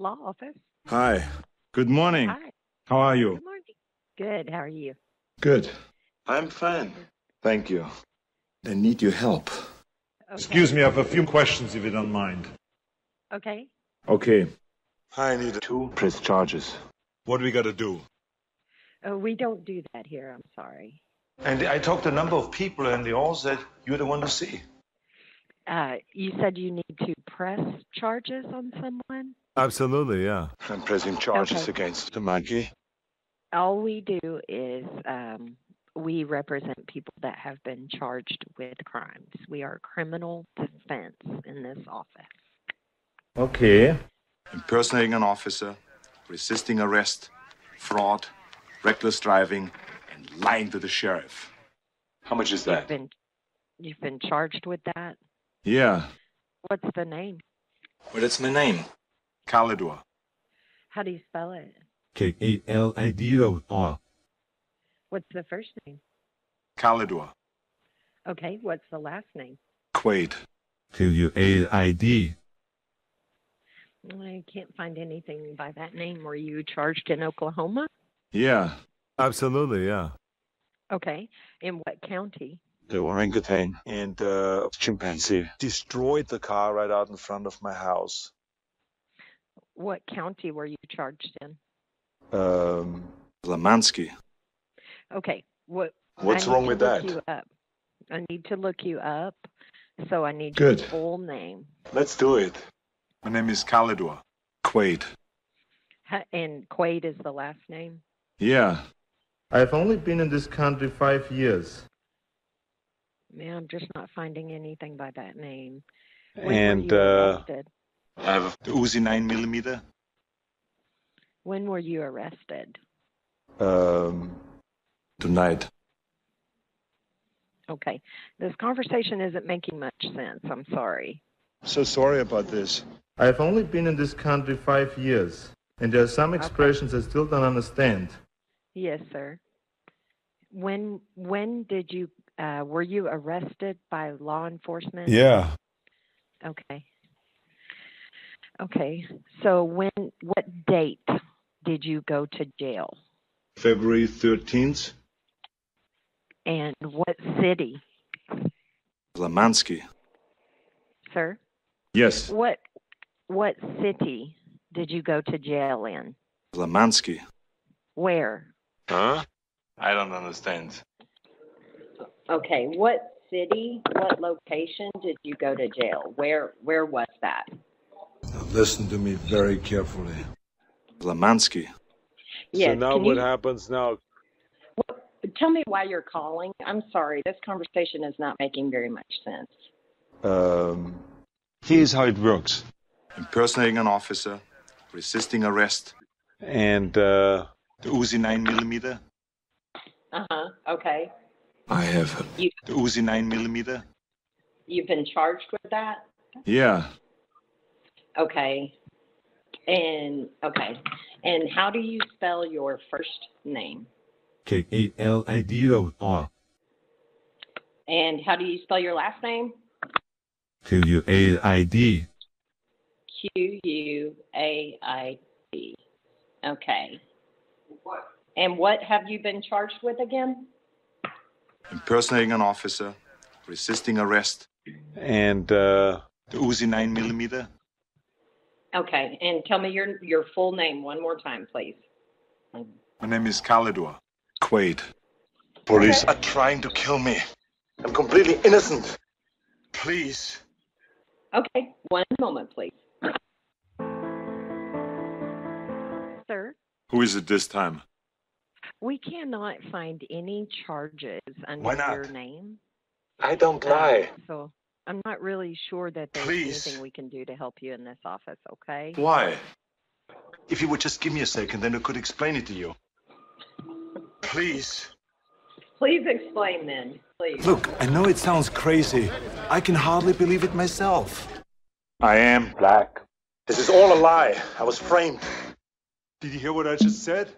Law office. Hi. Good morning. Hi. How are you? Good morning. Good. How are you? Good. I'm fine. Thank you. I need your help. Okay. Excuse me, I have a few questions if you don't mind. Okay. Okay. I need to press charges. What do we got to do? Oh, we don't do that here. I'm sorry. And I talked to a number of people, and they all said you're the one to see. Uh, you said you need to press charges on someone. Absolutely, yeah. I'm pressing charges Okay. against the monkey. All we do is um, we represent people that have been charged with crimes. We are criminal defense in this office. Okay. Impersonating an officer, resisting arrest, fraud, reckless driving, and lying to the sheriff. How much is You've been you've been charged with that. Yeah. What's the name? Well, that's my name. Kalidor. How do you spell it? K A L I D O R. What's the first name? Kalidor. Okay. What's the last name? Quaid. K U A I D. I can't find anything by that name. Were you charged in Oklahoma? Yeah. Absolutely, yeah. Okay. In what county? The orangutan and the chimpanzee destroyed the car right out in front of my house. What county were you charged in? Um, Lamansky. Okay. What? What's wrong with that? I need to look you up. So I need Good. your full name. Let's do it. My name is Kalidor. Quaid. Ha- And Quaid is the last name. Yeah. I've only been in this country five years. Man, I'm just not finding anything by that name. When were And you uh, arrested? I have the Uzi 9 millimeter. When were you arrested? Um, tonight. Okay. This conversation isn't making much sense. I'm sorry. So sorry about this. I've only been in this country five years, and there are some expressions I still don't understand. Yes, sir. When when did you uh, were you arrested by law enforcement? Yeah. Okay. Okay. So when what date did you go to jail? February 13th. And what city, Lamansky. sir? Yes. What what city did you go to jail in? Lamansky. Where? Huh? I don't understand. Okay, what city, what location did you go to jail? Where where was that? Now listen to me very carefully. Lamansky. Yes, so now can what you- happens now? Tell me why you're calling. I'm sorry, this conversation is not making very much sense. Um, here's how it works. Impersonating an officer, resisting arrest, and uh, the Uzi 9 millimeter. Uh huh. Okay. I have You the Uzi 9 millimeter. you've been charged with that? Yeah. Okay. And okay. And how do you spell your first name? K A L I D O R. And how do you spell your last name? Q U A I D. Q U A I D. Okay. And what have you been charged with again? Impersonating an officer, resisting arrest, and uh, the Uzi 9 millimeter. Okay. And tell me your your full name one more time, please. My name is Kalidor. Quaid. Police Okay. are trying to kill me. I'm completely innocent. Please. Okay. One moment, please. Sir, Who is it this time? we cannot find any charges under Why not? your name. I don't Uh, so I'm not really sure that there's Please. anything we can do to help you in this office, okay? Why? If you would just give me a second, then I could explain it to you. Please. Please explain then, please. Look, I know it sounds crazy, I can hardly believe it myself. I am black. This is all a lie. I was framed. Did you hear what I just said?